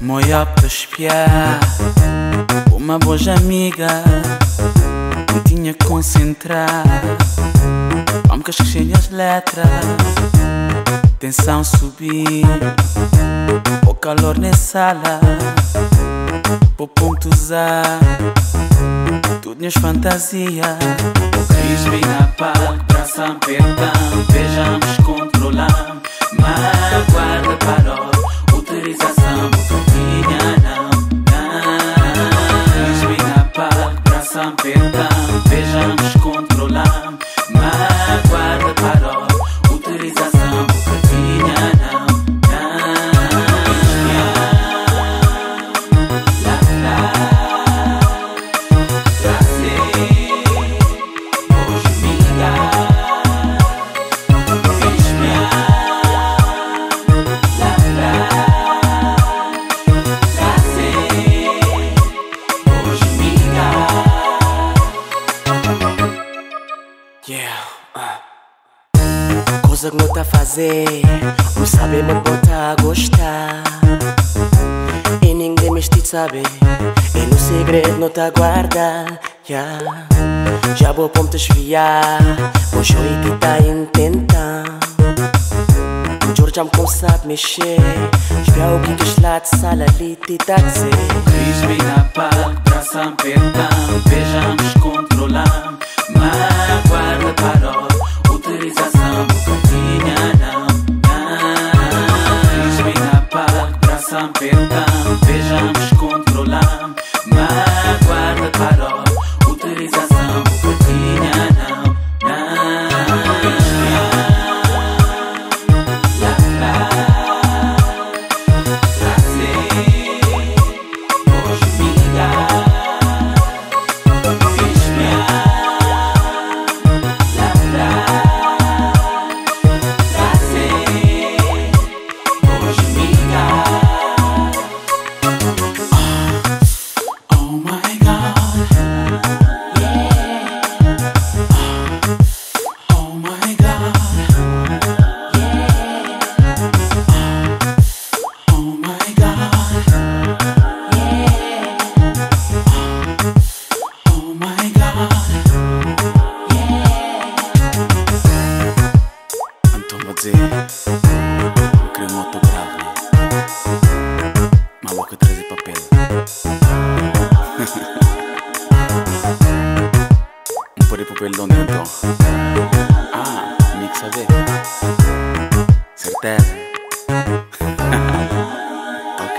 Moia para espiar Uma boa amiga Que concentrar. Vamos que esqueci as letras Tensão subir. O calor na sala. O ponto usar Tudo minhas fantasias. Cris bem na paz Braço apertando Vejamos controlar Mas Coisa que não tá a fazer, não sabe mas bota a gostar. E ninguém me te sabe, e no segredo não tá a guardar. Yeah. Já vou pra me desviar, hoje eu que tá intentando. George já me a mexer, espera o que que lá de sala ali te tá a dizer. Cris bem na paz, braço apertando Vejamos controlar paz, le poupées dans. Ah, Nick savait. Certaines. ok.